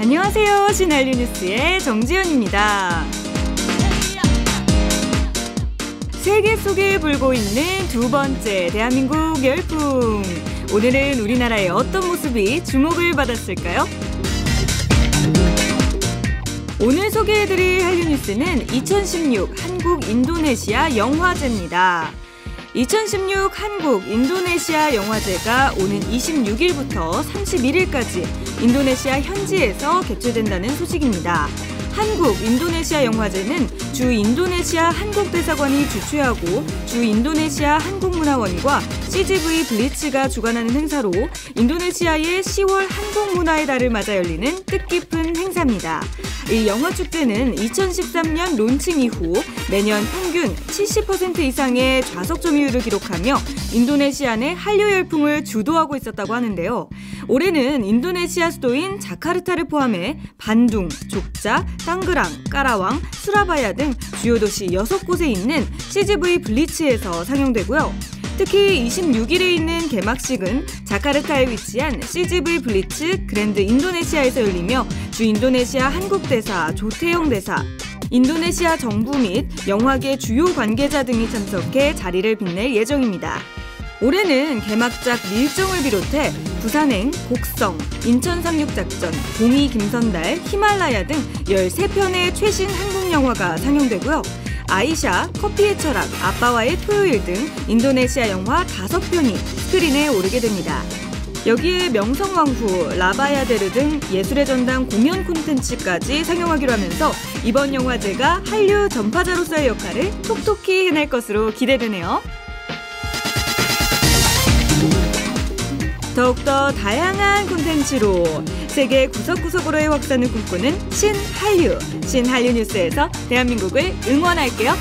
안녕하세요. 신한류 뉴스의 정지현입니다. 세계 속에 불고 있는 두 번째 대한민국 열풍. 오늘은 우리나라의 어떤 모습이 주목을 받았을까요? 오늘 소개해드릴 한류 뉴스는 2016 한국 인도네시아 영화제입니다. 2016 한국 인도네시아 영화제가 오는 26일부터 31일까지 인도네시아 현지에서 개최된다는 소식입니다. 한국 인도네시아 영화제는 주 인도네시아 한국대사관이 주최하고 주 인도네시아 한국문화원과 CGV 블리츠가 주관하는 행사로 인도네시아의 10월 한국문화의 달을 맞아 열리는 뜻깊은 행사입니다. 이 영화 축제는 2013년 론칭 이후 매년 평균 70% 이상의 좌석 점유율을 기록하며 인도네시아 내 한류 열풍을 주도하고 있었다고 하는데요. 올해는 인도네시아 수도인 자카르타를 포함해 반둥, 족자, 땅그랑, 까라왕, 수라바야 등 주요 도시 6곳에 있는 CGV 블리츠에서 상영되고요. 특히 26일에 있는 개막식은 자카르타에 위치한 CGV 블리츠 그랜드 인도네시아에서 열리며 주 인도네시아 한국 대사 조태용 대사, 인도네시아 정부 및 영화계 주요 관계자 등이 참석해 자리를 빛낼 예정입니다. 올해는 개막작 밀정을 비롯해 부산행, 곡성, 인천 상륙작전, 공이 김선달, 히말라야 등 13편의 최신 한국 영화가 상영되고요. 아이샤, 커피의 철학, 아빠와의 토요일 등 인도네시아 영화 5편이 스크린에 오르게 됩니다. 여기에 명성왕후, 라바야데르 등 예술의 전당 공연 콘텐츠까지 상영하기로 하면서 이번 영화제가 한류 전파자로서의 역할을 톡톡히 해낼 것으로 기대되네요. 더욱더 다양한 콘텐츠로 세계 구석구석으로의 확산을 꿈꾸는 신한류, 신한류 뉴스에서 대한민국을 응원할게요.